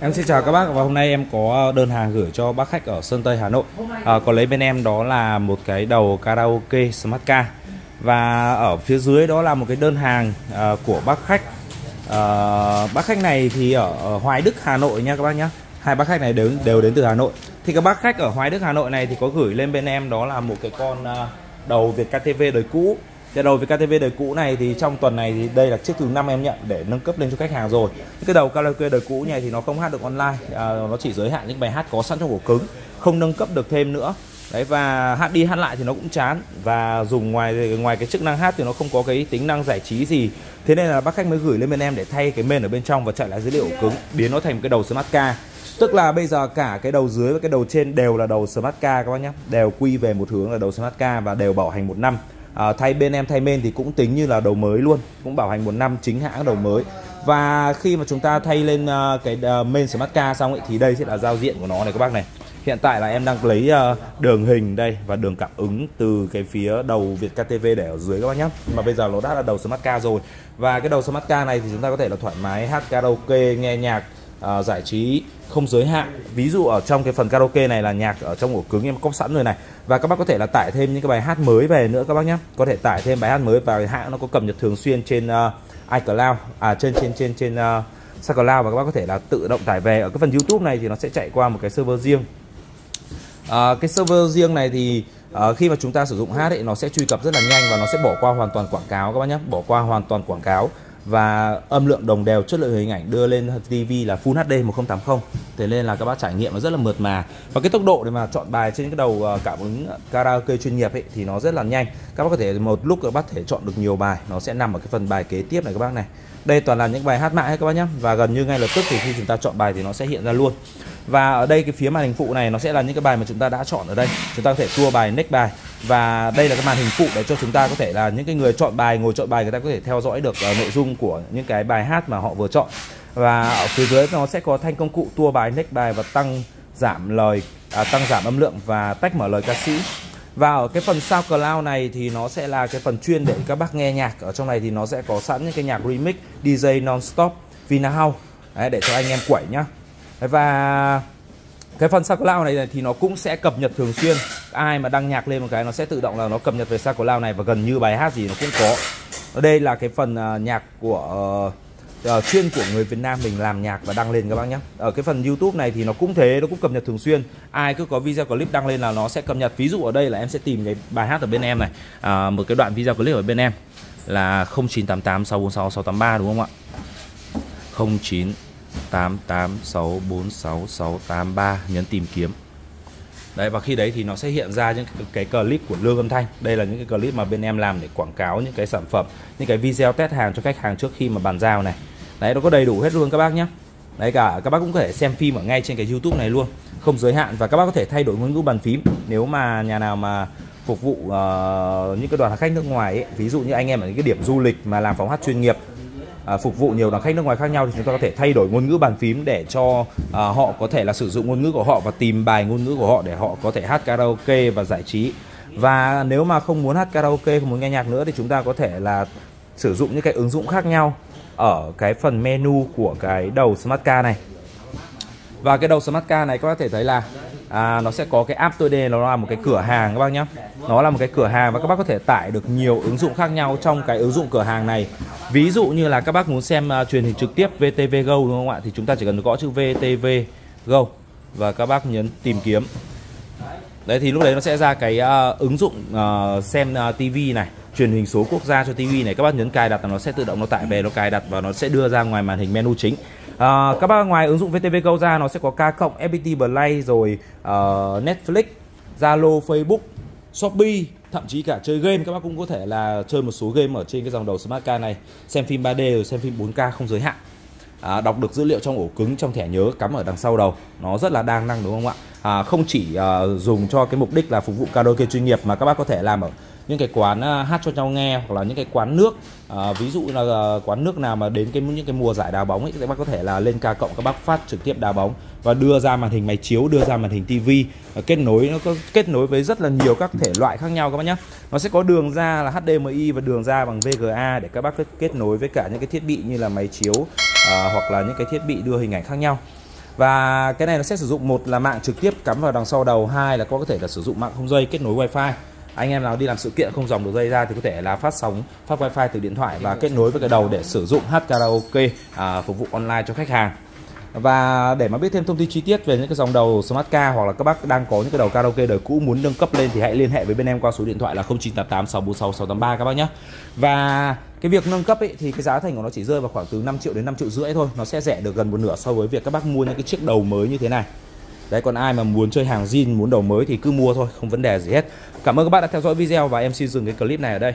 Em xin chào các bác và hôm nay em có ờ, đơn hàng gửi cho bác khách ở Sơn Tây Hà Nội. À, Có lấy bên em đó là một cái đầu karaoke Smart Car. Và ở phía dưới đó là một cái đơn hàng à, của bác khách. À, Bác khách này thì ở, ở Hoài Đức Hà Nội nha các bác nhé Hai bác khách này đều, đều đến từ Hà Nội. Thì các bác khách ở Hoài Đức Hà Nội này thì có gửi lên bên em đó là một cái con à, đầu Việt KTV đời cũ cái đầu với KTV đời cũ này thì trong tuần này thì đây là chiếc thứ năm em nhận để nâng cấp lên cho khách hàng rồi. Cái đầu karaoke đời cũ này thì nó không hát được online à, nó chỉ giới hạn những bài hát có sẵn trong ổ cứng không nâng cấp được thêm nữa. Đấy và hát đi hát lại thì nó cũng chán. Và dùng ngoài ngoài cái chức năng hát thì nó không có cái tính năng giải trí gì. Thế nên là bác khách mới gửi lên bên em để thay cái main ở bên trong và chạy lại dữ liệu ổ cứng biến nó thành một cái đầu smart car tức là bây giờ cả cái đầu dưới và cái đầu trên đều là đầu smart car các bác nhé. Đều quy về một hướng là đầu smart car và đều bảo hành một năm à, thay bên em thay main thì cũng tính như là đầu mới luôn cũng bảo hành một năm chính hãng đầu mới. Và khi mà chúng ta thay lên uh, cái uh, main smart car xong ấy, thì đây sẽ là giao diện của nó này các bác này. Hiện tại là em đang lấy uh, đường hình đây và đường cảm ứng từ cái phía đầu Việt KTV để ở dưới các bác nhé mà bây giờ nó đã là đầu smart car rồi. Và cái đầu smart car này thì chúng ta có thể là thoải mái hát karaoke nghe nhạc uh, giải trí không giới hạn. Ví dụ ở trong cái phần karaoke này là nhạc ở trong ổ cứng em có sẵn rồi này. Và các bác có thể là tải thêm những cái bài hát mới về nữa các bác nhé. Có thể tải thêm bài hát mới và hãng nó có cập nhật thường xuyên trên uh, iCloud à trên trên trên trên uh, SoundCloud và các bác có thể là tự động tải về. Ở cái phần YouTube này thì nó sẽ chạy qua một cái server riêng. À, cái server riêng này thì à, khi mà chúng ta sử dụng hát ấy nó sẽ truy cập rất là nhanh và nó sẽ bỏ qua hoàn toàn quảng cáo các bác nhé. Bỏ qua hoàn toàn quảng cáo và âm lượng đồng đều chất lượng hình ảnh đưa lên TV là Full HD 1080 thế nên là các bác trải nghiệm nó rất là mượt mà. Và cái tốc độ để mà chọn bài trên cái đầu ờ, cảm ứng karaoke chuyên nghiệp ấy, thì nó rất là nhanh. Các bác có thể một lúc các bác thể chọn được nhiều bài, nó sẽ nằm ở cái phần bài kế tiếp này các bác này. Đây toàn là những bài hát mãi các bác nhé và gần như ngay lập tức thì khi chúng ta chọn bài thì nó sẽ hiện ra luôn. Và ở đây cái phía màn hình phụ này nó sẽ là những cái bài mà chúng ta đã chọn ở đây. Chúng ta có thể tua bài next bài và đây là cái màn hình phụ để cho chúng ta có thể là những cái người chọn bài ngồi chọn bài người ta có thể theo dõi được uh, nội dung của những cái bài hát mà họ vừa chọn. Và ở phía dưới nó sẽ có thanh công cụ tua bài next bài và tăng giảm lời à, tăng giảm âm lượng và tách mở lời ca sĩ. Và ở cái phần SoundCloud này thì nó sẽ là cái phần chuyên để các bác nghe nhạc. Ở trong này thì nó sẽ có sẵn những cái nhạc remix DJ non-stop Vina House. Đấy, để cho anh em quẩy nhá. Và cái phần SoundCloud này thì nó cũng sẽ cập nhật thường xuyên ai mà đăng nhạc lên một cái nó sẽ tự động là nó cập nhật về SoundCloud này và gần như bài hát gì nó cũng có. Ở đây là cái phần uh, nhạc của uh, uh, chuyên của người Việt Nam mình làm nhạc và đăng lên các bác nhé. Ở cái phần YouTube này thì nó cũng thế nó cũng cập nhật thường xuyên. Ai cứ có video clip đăng lên là nó sẽ cập nhật. Ví dụ ở đây là em sẽ tìm cái bài hát ở bên em này. Uh, một cái đoạn video clip ở bên em là 0988 646 683 đúng không ạ? 0988646683 nhấn tìm kiếm. Đấy và khi đấy thì nó sẽ hiện ra những cái clip của Lương Âm Thanh. Đây là những cái clip mà bên em làm để quảng cáo những cái sản phẩm Những cái video test hàng cho khách hàng trước khi mà bàn giao này. Đấy nó có đầy đủ hết luôn các bác nhé Đấy cả các bác cũng có thể xem phim ở ngay trên cái YouTube này luôn Không giới hạn và các bác có thể thay đổi ngôn ngữ bàn phím. Nếu mà nhà nào mà phục vụ uh, những cái đoàn khách nước ngoài ấy, ví dụ như anh em ở những cái điểm du lịch mà làm phóng hát chuyên nghiệp à, phục vụ nhiều đoàn khách nước ngoài khác nhau thì chúng ta có thể thay đổi ngôn ngữ bàn phím để cho à, họ có thể là sử dụng ngôn ngữ của họ và tìm bài ngôn ngữ của họ để họ có thể hát karaoke và giải trí. Và nếu mà không muốn hát karaoke không muốn nghe nhạc nữa thì chúng ta có thể là sử dụng những cái ứng dụng khác nhau ở cái phần menu của cái đầu smart car này. Và cái đầu smart car này các có thể thấy là à, nó sẽ có cái app tôi đề nó là một cái cửa hàng các bác nhé nó là một cái cửa hàng và các bác có thể tải được nhiều ứng dụng khác nhau trong cái ứng dụng cửa hàng này. Ví dụ như là các bác muốn xem uh, truyền hình trực tiếp VTV Go đúng không ạ? Thì chúng ta chỉ cần gõ chữ VTV Go và các bác nhấn tìm kiếm. Đấy thì lúc đấy nó sẽ ra cái uh, ứng dụng uh, xem uh, TV này truyền hình số quốc gia cho TV này các bác nhấn cài đặt là nó sẽ tự động nó tải về nó cài đặt và nó sẽ đưa ra ngoài màn hình menu chính. À, các bác ngoài ứng dụng VTV Go ra nó sẽ có K cộng FPT Play rồi uh, Netflix Zalo Facebook Shopee thậm chí cả chơi game. Các bác cũng có thể là chơi một số game ở trên cái dòng đầu smart car này xem phim 3D rồi xem phim 4K không giới hạn. À, đọc được dữ liệu trong ổ cứng trong thẻ nhớ cắm ở đằng sau đầu. Nó rất là đa năng đúng không ạ? À, không chỉ uh, dùng cho cái mục đích là phục vụ karaoke chuyên nghiệp mà các bác có thể làm ở những cái quán à, hát cho nhau nghe hoặc là những cái quán nước à, ví dụ là à, quán nước nào mà đến cái những cái mùa giải đá bóng ấy các bác có thể là lên ca cộng các bác phát trực tiếp đá bóng và đưa ra màn hình máy chiếu đưa ra màn hình tivi à, kết nối nó có kết nối với rất là nhiều các thể loại khác nhau các bác nhé nó sẽ có đường ra là HDMI và đường ra bằng VGA để các bác kết nối với cả những cái thiết bị như là máy chiếu à, hoặc là những cái thiết bị đưa hình ảnh khác nhau. Và cái này nó sẽ sử dụng một là mạng trực tiếp cắm vào đằng sau đầu hai là có thể là sử dụng mạng không dây kết nối wifi anh em nào đi làm sự kiện không dòng được dây ra thì có thể là phát sóng phát wifi từ điện thoại và kết nối với cái đầu để sử dụng hát karaoke à, phục vụ online cho khách hàng và để mà biết thêm thông tin chi tiết về những cái dòng đầu Smart Car hoặc là các bác đang có những cái đầu karaoke đời cũ muốn nâng cấp lên thì hãy liên hệ với bên em qua số điện thoại là 0988 646 683 các bác nhé. Và cái việc nâng cấp ấy thì cái giá thành của nó chỉ rơi vào khoảng từ 5 triệu đến 5 triệu rưỡi thôi, nó sẽ rẻ được gần một nửa so với việc các bác mua những cái chiếc đầu mới như thế này. Đấy còn ai mà muốn chơi hàng zin muốn đầu mới thì cứ mua thôi, không vấn đề gì hết. Cảm ơn các bạn đã theo dõi video và em xin dừng cái clip này ở đây.